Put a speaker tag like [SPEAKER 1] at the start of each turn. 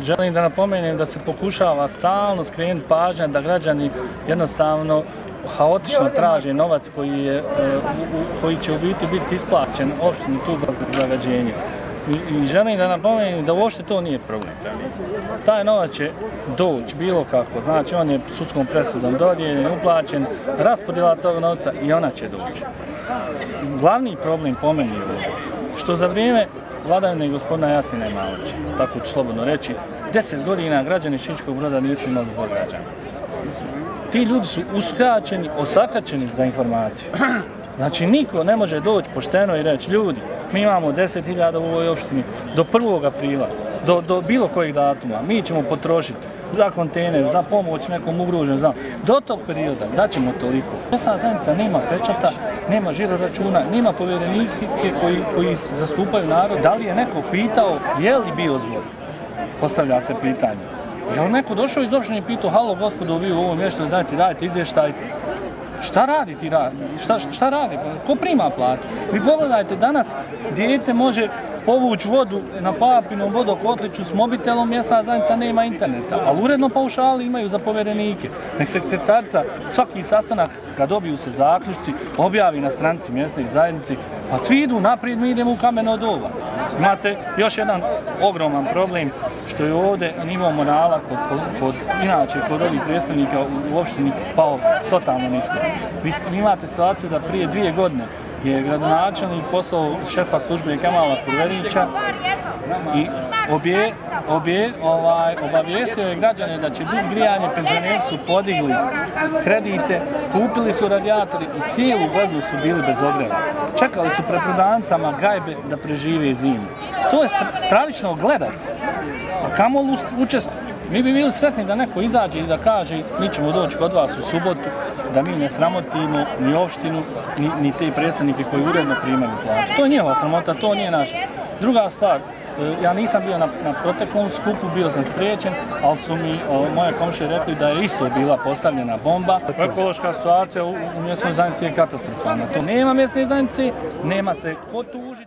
[SPEAKER 1] Želim da napomenem da se pokušava stalno skrenuti pažnja da građani jednostavno haotično traže novac koji, je, e, koji će u biti biti isplaćen opštini tu za zagađenje. I, I želim da napomenem da uopšte to nije problem. Taj novac će doći bilo kako, znači on je sudskom presudom dodijeljen, uplaćen, raspodjela tog novca i ona će doći. Glavni problem po meni je što za vrijeme vladavine gospodina Jasmina Imalovića, tako ću slobodno reći, deset godina građani Šičkog broda nisu imali zbor građana. Ti ljudi su uskraćeni, osakačeni za informaciju. Znači, niko ne može doći pošteno i reći, ljudi, mi imamo 10.000 u ovoj opštini do 1. aprila, do, do bilo kojeg datuma, mi ćemo potrošiti za kontejner, za pomoć nekom ugroženom, za... do tog perioda daćemo toliko. Mjestna zajednica nema pečata, nema žiro računa, nema povjerenike koji, koji zastupaju narod. Da li je neko pitao je li bio zbog? Postavlja se pitanje. Je li neko došao iz opštine i pitao, halo gospodo, vi u ovom mještu, dajte, dajte izvještaj, Šta radi ti radi? Šta, šta radi? Pa ko prima platu? Vi pogledajte, danas dijete može povući vodu na papinom vodokotliću s mobitelom, mjesna zajednica nema interneta, ali uredno paušali imaju za poverenike. Nek sekretarca svaki sastanak, kad dobiju se zaključci, objavi na stranici mjesne zajednice, pa svi idu naprijed, mi idemo u kameno doba. Imate još jedan ogroman problem, što je ovdje nivo morala kod, kod, inače kod ovih predstavnika u, u opštini pao totalno nisko. Vi imate situaciju da prije dvije godine je gradonačelnik poslao šefa službe Kemala Kurverića i obje, obje, ovaj, obavijestio je građane da će dug grijanje, penzioneri su podigli kredite, kupili su radijatori i cijelu godinu su bili bez ogreva. Čekali su pred prodancama gajbe da prežive zimu. To je stravično gledat. A kamo učestvo? Mi bi bili sretni da neko izađe i da kaže mi ćemo doći kod vas u subotu, da mi ne sramotimo ni opštinu, ni, ni te predstavnike koji uredno primaju plaću. To je njihova sramota, to nije naša. Druga stvar, ja nisam bio na, na proteklom skupu, bio sam spriječen, ali su mi o, moje komše rekli da je isto bila postavljena bomba. Ekološka situacija u, u mjesnoj zajednici je katastrofalna. To nema mjesne zajednice, nema se ko tužiti.